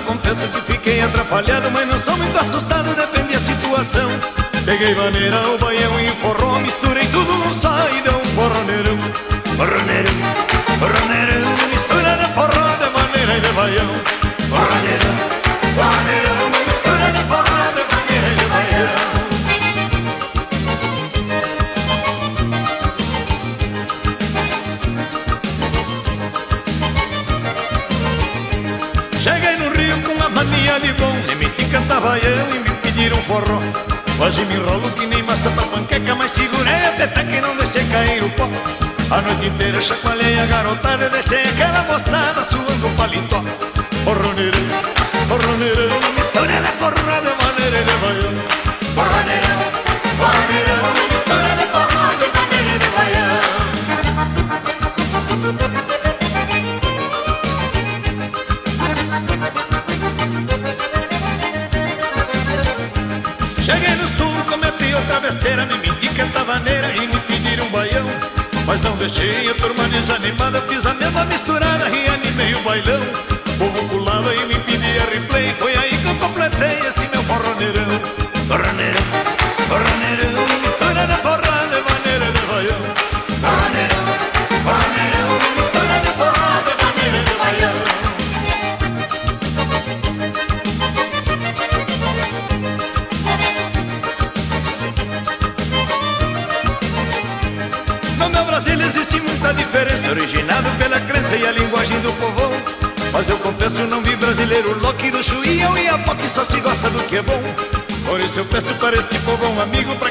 confesso que fiquei atrapalhado Mas não sou muito assustado, depende da situação. Peguei maneira, o baião e o forró Misturei tudo num só e deu um forroneirão. Forroneirão, forroneirão Mistura de forró, de maneira e de baião. Forroneirão, forroneirão Hoje me enrolo que nem massa pra panqueca Mas segurei até que não deixei cair o pó A noite inteira chacoalhei a garotada E deixei aquela moçada suando paletó Forroneirão, forroneirão Mistura de forró de maneira de baião Forroneirão, forroneirão Mistura de forró de maneira de baião Cheguei no sul, cometi outra besteira Me menti cantavaneira e me pediram um baião. Mas não deixei a turma desanimada Fiz a mesma misturada Loki do Chuí Eu e a POC só se gosta do que é bom. Por isso eu peço para esse povão amigo Pra